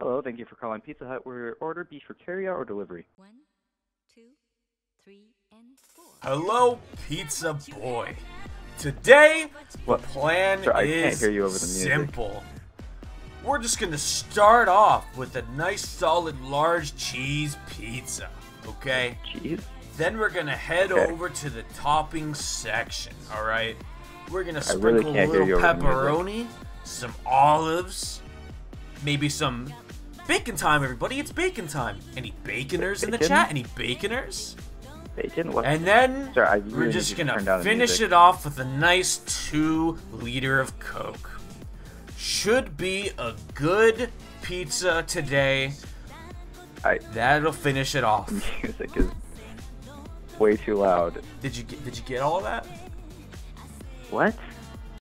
Hello, thank you for calling Pizza Hut. We're order beef for carryout or delivery. One, two, three, and four. Hello, Pizza Boy. Today, What? the plan Sir, I can't is hear you over the music. simple. We're just gonna start off with a nice, solid, large cheese pizza. Okay. Cheese? Then we're gonna head Okay. over to the topping section. All right. We're gonna I really sprinkle a little you over the music. pepperoni, some olives, maybe some bacon time. Everybody, it's bacon time. Any baconers in the chat? Any baconers? Bacon? What? And then really we're just down the finish it off with a nice two liter of Coke. Should be a good pizza today. I, That'll finish it off. music is way too loud. Did you get, did you get all of that? What?